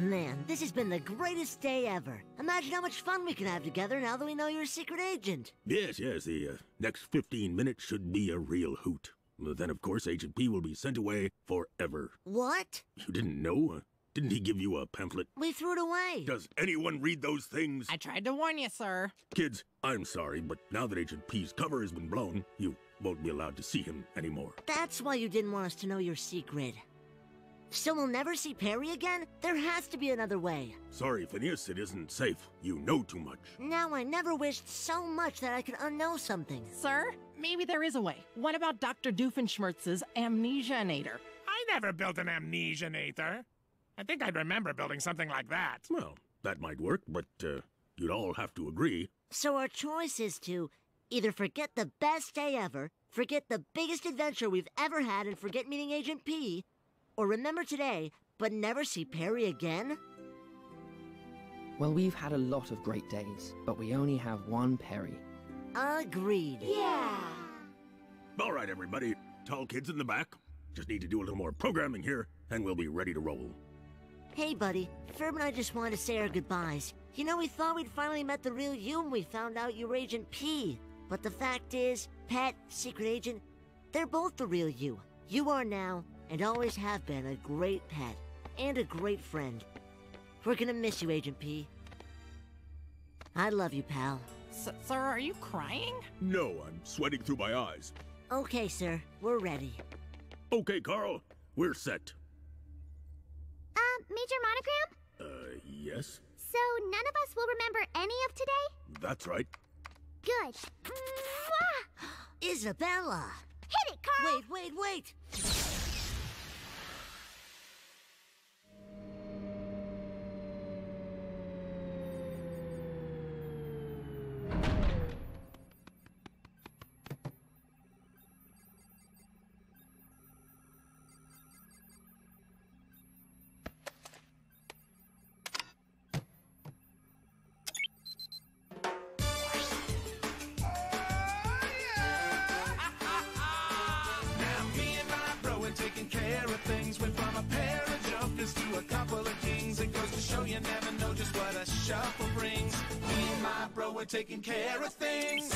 Man, this has been the greatest day ever. Imagine how much fun we can have together now that we know you're a secret agent. Yes, yes, the uh, next 15 minutes should be a real hoot. Then, of course, Agent P will be sent away forever. What? You didn't know? Uh, didn't he give you a pamphlet? We threw it away. Does anyone read those things? I tried to warn you, sir. Kids, I'm sorry, but now that Agent P's cover has been blown, you won't be allowed to see him anymore. That's why you didn't want us to know your secret. So we'll never see Perry again? There has to be another way. Sorry, Phineas, it isn't safe. You know too much. Now I never wished so much that I could unknow something. Sir, maybe there is a way. What about Dr. Doofenshmirtz's Amnesianator? I never built an amnesianator. I think I'd remember building something like that. Well, that might work, but uh, you'd all have to agree. So our choice is to either forget the best day ever, forget the biggest adventure we've ever had, and forget meeting Agent P, or remember today, but never see Perry again? Well, we've had a lot of great days, but we only have one Perry. Agreed. Yeah. All right, everybody. Tall kids in the back. Just need to do a little more programming here, and we'll be ready to roll. Hey, buddy. Ferb and I just wanted to say our goodbyes. You know, we thought we'd finally met the real you when we found out you were Agent P. But the fact is, Pet, Secret Agent, they're both the real you. You are now, and always have been, a great pet. And a great friend. We're gonna miss you, Agent P. I love you, pal. S- sir, are you crying? No, I'm sweating through my eyes. Okay, sir. We're ready. Okay, Carl, we're set. Uh, Major Monogram? Uh, yes? So none of us will remember any of today? That's right. Good. Mwah! Isabella! Hit it, Carl! Wait, wait, wait! shuffle rings. Me and my bro are taking care of things.